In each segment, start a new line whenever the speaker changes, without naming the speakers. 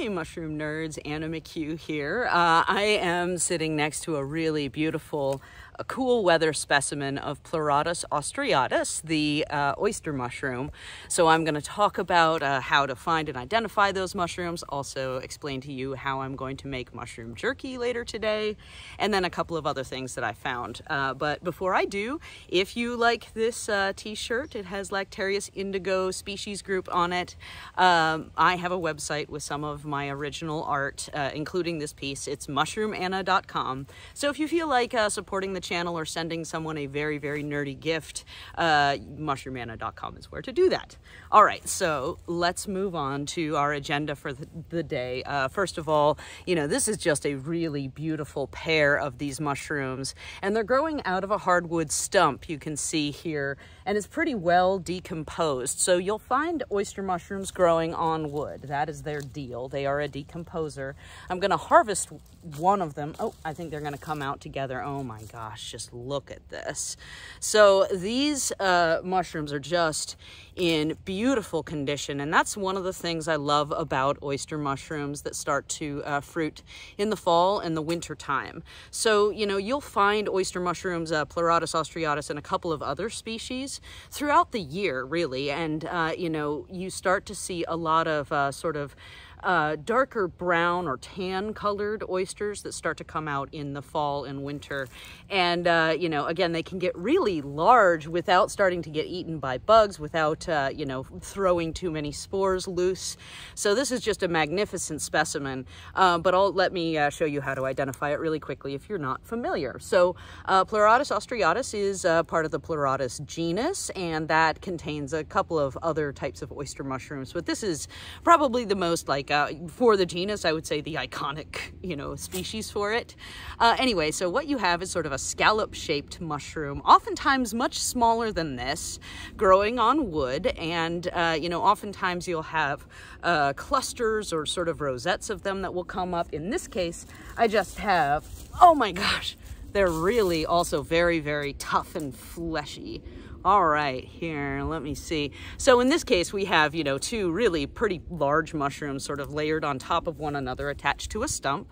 Hey, mushroom nerds, Anna McHugh here. Uh, I am sitting next to a really beautiful a cool weather specimen of Pleurotus ostreatus, the uh, oyster mushroom. So I'm going to talk about uh, how to find and identify those mushrooms, also explain to you how I'm going to make mushroom jerky later today, and then a couple of other things that I found. Uh, but before I do, if you like this uh, t-shirt, it has Lactarius indigo species group on it. Um, I have a website with some of my original art, uh, including this piece. It's mushroomanna.com. So if you feel like uh, supporting the channel or sending someone a very, very nerdy gift, uh, mushroomanna.com is where to do that. All right, so let's move on to our agenda for the, the day. Uh, first of all, you know, this is just a really beautiful pair of these mushrooms, and they're growing out of a hardwood stump you can see here, and it's pretty well decomposed. So you'll find oyster mushrooms growing on wood. That is their deal. They are a decomposer. I'm going to harvest one of them. Oh, I think they're going to come out together. Oh my gosh, just look at this. So these uh, mushrooms are just in beautiful condition. And that's one of the things I love about oyster mushrooms that start to uh, fruit in the fall and the winter time. So, you know, you'll find oyster mushrooms, uh, Pleurotus ostreatus, and a couple of other species throughout the year, really. And, uh, you know, you start to see a lot of uh, sort of uh, darker brown or tan colored oysters that start to come out in the fall and winter. And, uh, you know, again, they can get really large without starting to get eaten by bugs, without, uh, you know, throwing too many spores loose. So this is just a magnificent specimen, uh, but I'll let me uh, show you how to identify it really quickly if you're not familiar. So uh, Pleurotus ostreatus is part of the Pleurotus genus, and that contains a couple of other types of oyster mushrooms, but this is probably the most like uh, for the genus, I would say the iconic, you know, species for it. Uh, anyway, so what you have is sort of a scallop-shaped mushroom, oftentimes much smaller than this, growing on wood, and, uh, you know, oftentimes you'll have uh, clusters or sort of rosettes of them that will come up. In this case, I just have, oh my gosh, they're really also very, very tough and fleshy. All right, here, let me see. So in this case, we have, you know, two really pretty large mushrooms sort of layered on top of one another attached to a stump.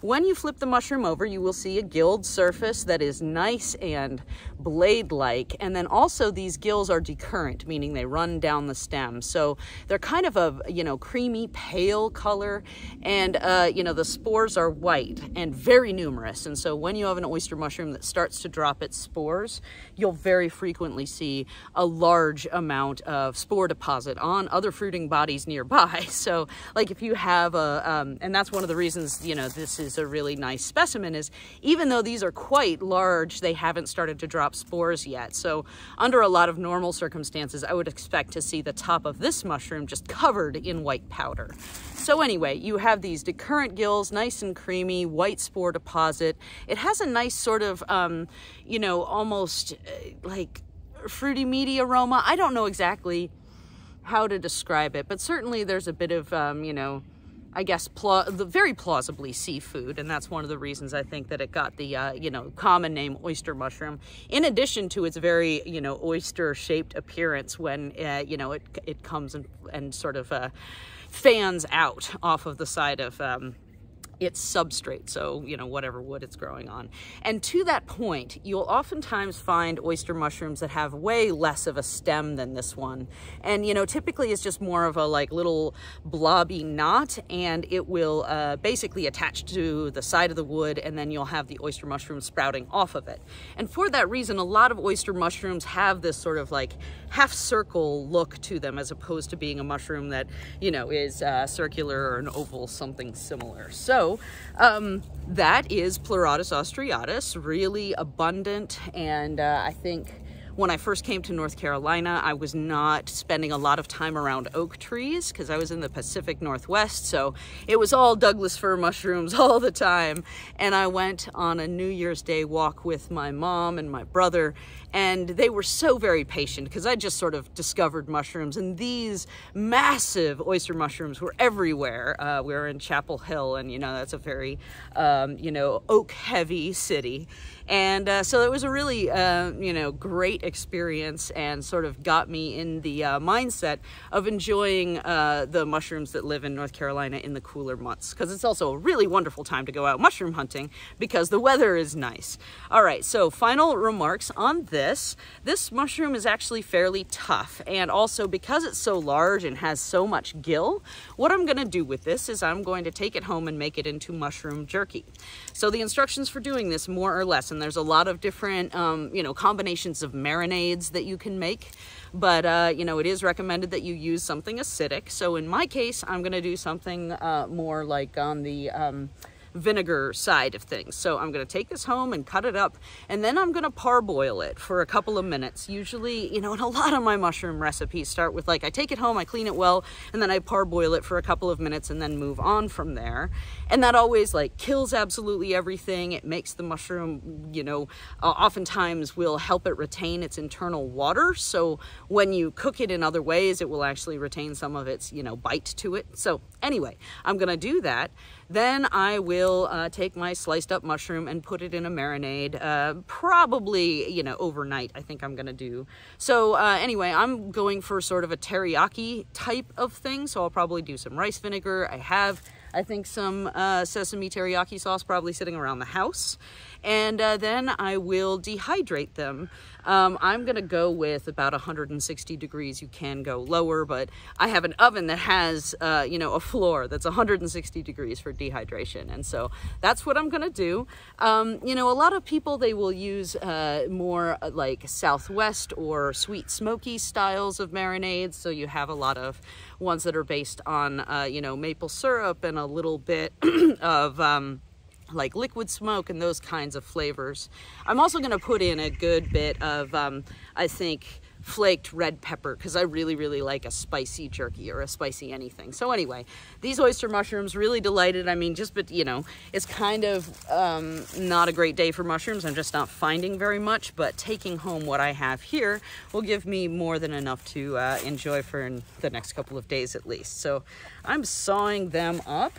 When you flip the mushroom over, you will see a gilled surface that is nice and blade-like. And then also these gills are decurrent, meaning they run down the stem. So they're kind of a, you know, creamy pale color. And, uh, you know, the spores are white and very numerous. And so when you have an oyster mushroom that starts to drop its spores, you'll very frequently see a large amount of spore deposit on other fruiting bodies nearby. So like if you have a, um, and that's one of the reasons, you know, this is a really nice specimen is even though these are quite large, they haven't started to drop spores yet. So under a lot of normal circumstances, I would expect to see the top of this mushroom just covered in white powder. So anyway, you have these decurrent gills, nice and creamy, white spore deposit. It has a nice sort of, um, you know, almost uh, like fruity meaty aroma. I don't know exactly how to describe it, but certainly there's a bit of, um, you know, I guess, pla very plausibly seafood, and that's one of the reasons I think that it got the, uh, you know, common name oyster mushroom, in addition to its very, you know, oyster-shaped appearance when, uh, you know, it, it comes and, and sort of uh, fans out off of the side of, um, its substrate, so, you know, whatever wood it's growing on. And to that point, you'll oftentimes find oyster mushrooms that have way less of a stem than this one. And, you know, typically it's just more of a like little blobby knot and it will uh, basically attach to the side of the wood and then you'll have the oyster mushroom sprouting off of it. And for that reason, a lot of oyster mushrooms have this sort of like half circle look to them as opposed to being a mushroom that, you know, is uh, circular or an oval, something similar. So um, that is Pleurotus ostreatus, really abundant and uh, I think when I first came to North Carolina, I was not spending a lot of time around oak trees because I was in the Pacific Northwest. So it was all Douglas fir mushrooms all the time. And I went on a New Year's Day walk with my mom and my brother and they were so very patient because I just sort of discovered mushrooms and these massive oyster mushrooms were everywhere. Uh, we were in Chapel Hill and you know that's a very um, you know oak heavy city and uh, so it was a really uh, you know great experience and sort of got me in the uh, mindset of enjoying uh, the mushrooms that live in North Carolina in the cooler months because it's also a really wonderful time to go out mushroom hunting because the weather is nice. All right, so final remarks on this. This mushroom is actually fairly tough and also because it's so large and has so much gill, what I'm going to do with this is I'm going to take it home and make it into mushroom jerky. So the instructions for doing this more or less, and there's a lot of different, um, you know, combinations of marinades that you can make, but, uh, you know, it is recommended that you use something acidic. So in my case, I'm going to do something uh, more like on the, um, vinegar side of things. So I'm gonna take this home and cut it up and then I'm gonna parboil it for a couple of minutes. Usually, you know, and a lot of my mushroom recipes start with like, I take it home, I clean it well, and then I parboil it for a couple of minutes and then move on from there. And that always like kills absolutely everything. It makes the mushroom, you know, uh, oftentimes will help it retain its internal water. So when you cook it in other ways, it will actually retain some of its, you know, bite to it. So anyway, I'm gonna do that. Then I will uh, take my sliced up mushroom and put it in a marinade, uh, probably, you know, overnight, I think I'm to do. So uh, anyway, I'm going for sort of a teriyaki type of thing. So I'll probably do some rice vinegar. I have, I think, some uh, sesame teriyaki sauce probably sitting around the house and uh, then I will dehydrate them. Um, I'm gonna go with about 160 degrees. You can go lower, but I have an oven that has, uh, you know, a floor that's 160 degrees for dehydration. And so that's what I'm gonna do. Um, you know, a lot of people, they will use uh, more uh, like Southwest or sweet smoky styles of marinades. So you have a lot of ones that are based on, uh, you know, maple syrup and a little bit of, um, like liquid smoke and those kinds of flavors. I'm also going to put in a good bit of, um, I think, flaked red pepper because I really, really like a spicy jerky or a spicy anything. So anyway, these oyster mushrooms, really delighted. I mean, just, but you know, it's kind of um, not a great day for mushrooms. I'm just not finding very much, but taking home what I have here will give me more than enough to uh, enjoy for the next couple of days at least. So I'm sawing them up.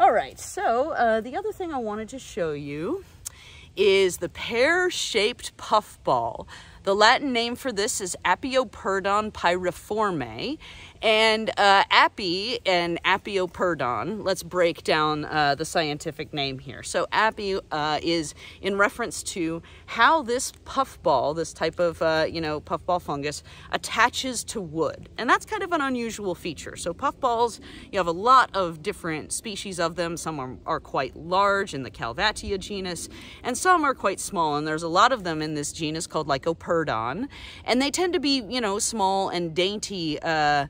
All right, so uh, the other thing I wanted to show you is the pear-shaped puffball. The Latin name for this is Apioperdon pyriforme, and uh, and Apioperdon, let's break down uh, the scientific name here. So Appy uh, is in reference to how this puffball, this type of, uh, you know, puffball fungus, attaches to wood. And that's kind of an unusual feature. So puffballs, you have a lot of different species of them. Some are, are quite large in the Calvatia genus, and some are quite small. And there's a lot of them in this genus called Lycoperdon. On, and they tend to be, you know, small and dainty uh,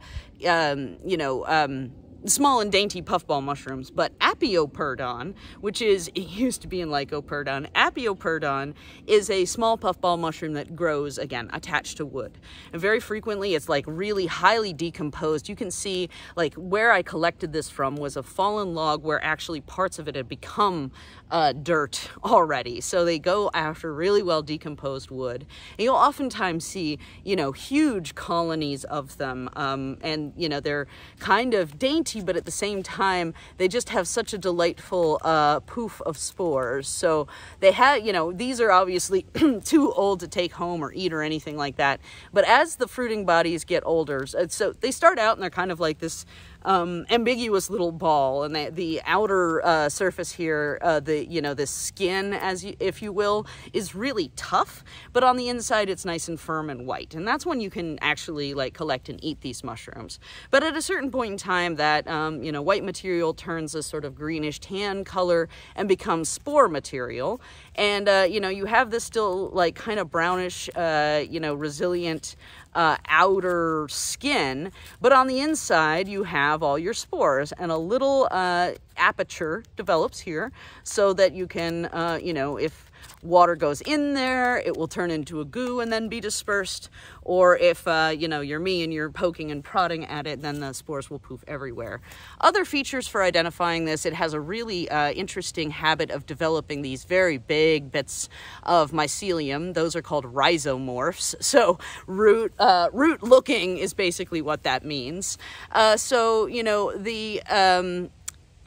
um, you know, um, small and dainty puffball mushrooms, but Apioperdon, which is, it used to be in Lycoperdon, Apioperdon is a small puffball mushroom that grows, again, attached to wood. And very frequently, it's like really highly decomposed. You can see, like, where I collected this from was a fallen log where actually parts of it had become uh, dirt already. So they go after really well decomposed wood. And you'll oftentimes see, you know, huge colonies of them. Um, and, you know, they're kind of dainty, but at the same time, they just have such a delightful uh, poof of spores. So they have, you know, these are obviously too old to take home or eat or anything like that. But as the fruiting bodies get older, so they start out and they're kind of like this um, ambiguous little ball, and the, the outer uh, surface here, uh, the you know the skin, as you, if you will, is really tough, but on the inside it's nice and firm and white, and that's when you can actually like collect and eat these mushrooms. But at a certain point in time, that um, you know white material turns a sort of greenish tan color and becomes spore material, and uh, you know you have this still like kind of brownish, uh, you know, resilient uh, outer skin, but on the inside you have all your spores and a little uh, aperture develops here so that you can, uh, you know, if water goes in there, it will turn into a goo and then be dispersed. Or if, uh, you know, you're me and you're poking and prodding at it, then the spores will poof everywhere. Other features for identifying this, it has a really uh, interesting habit of developing these very big bits of mycelium. Those are called rhizomorphs. So root, uh, root looking is basically what that means. Uh, so, you know, the, um,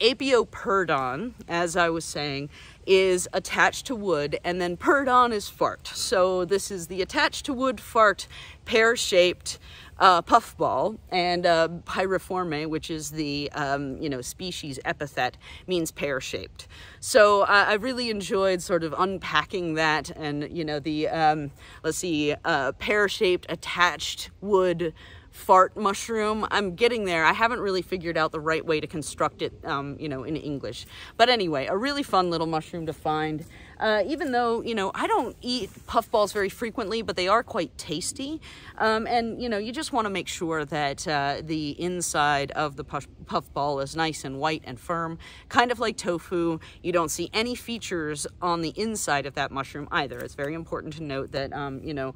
apioperdon, as I was saying, is attached to wood and then purred perdon is fart. So this is the attached to wood fart pear-shaped uh, puffball and uh, pyriforme, which is the um, you know species epithet, means pear-shaped. So uh, I really enjoyed sort of unpacking that and you know the um, let's see uh, pear-shaped attached wood fart mushroom. I'm getting there. I haven't really figured out the right way to construct it, um, you know, in English. But anyway, a really fun little mushroom to find. Uh, even though, you know, I don't eat puffballs very frequently, but they are quite tasty. Um, and, you know, you just want to make sure that uh, the inside of the puff puffball is nice and white and firm, kind of like tofu. You don't see any features on the inside of that mushroom either. It's very important to note that, um, you know,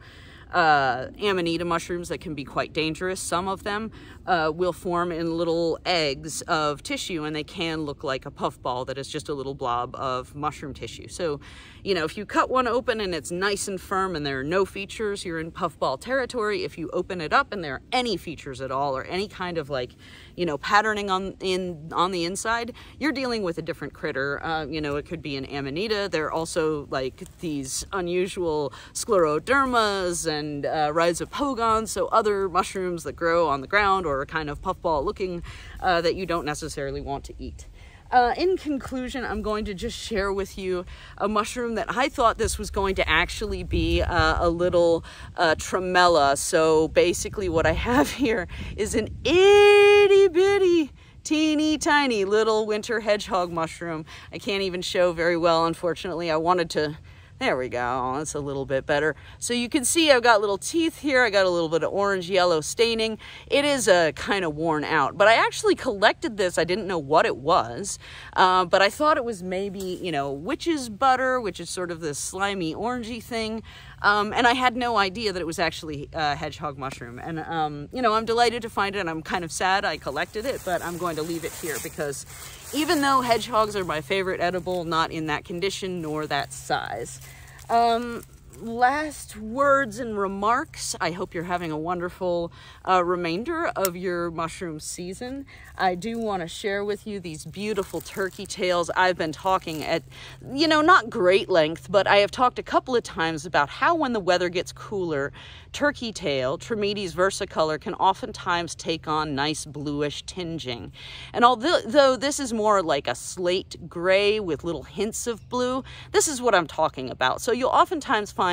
uh, amanita mushrooms that can be quite dangerous. Some of them uh, will form in little eggs of tissue and they can look like a puffball that is just a little blob of mushroom tissue. So, you know, if you cut one open and it's nice and firm and there are no features, you're in puffball territory. If you open it up and there are any features at all or any kind of like, you know, patterning on in on the inside, you're dealing with a different critter. Uh, you know, it could be an amanita. There are also like these unusual sclerodermas and uh, rhizopogons, so other mushrooms that grow on the ground or are kind of puffball looking uh, that you don't necessarily want to eat. Uh, in conclusion, I'm going to just share with you a mushroom that I thought this was going to actually be uh, a little uh, tremella. So basically what I have here is an itty bitty teeny tiny little winter hedgehog mushroom. I can't even show very well, unfortunately. I wanted to there we go. That's a little bit better. So you can see I've got little teeth here. I got a little bit of orange yellow staining. It is uh, kind of worn out, but I actually collected this. I didn't know what it was, uh, but I thought it was maybe, you know, witch's butter, which is sort of this slimy orangey thing. Um, and I had no idea that it was actually a hedgehog mushroom. And, um, you know, I'm delighted to find it. And I'm kind of sad I collected it, but I'm going to leave it here because even though hedgehogs are my favorite edible, not in that condition nor that size. Um, last words and remarks. I hope you're having a wonderful uh, remainder of your mushroom season. I do want to share with you these beautiful turkey tails. I've been talking at, you know, not great length, but I have talked a couple of times about how when the weather gets cooler, turkey tail, Trametes versicolor, can oftentimes take on nice bluish tinging. And although this is more like a slate gray with little hints of blue, this is what I'm talking about. So you'll oftentimes find,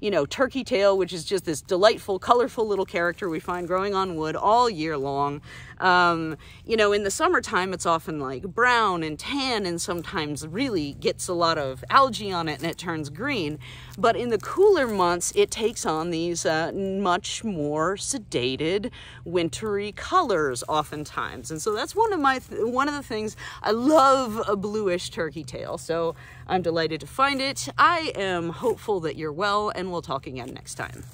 you know, turkey tail, which is just this delightful, colorful little character we find growing on wood all year long. Um, you know, in the summertime, it's often like brown and tan and sometimes really gets a lot of algae on it and it turns green. But in the cooler months, it takes on these uh, much more sedated, wintry colors oftentimes. And so that's one of my, one of the things, I love a bluish turkey tail. So I'm delighted to find it. I am hopeful that you're well and we'll talk again next time.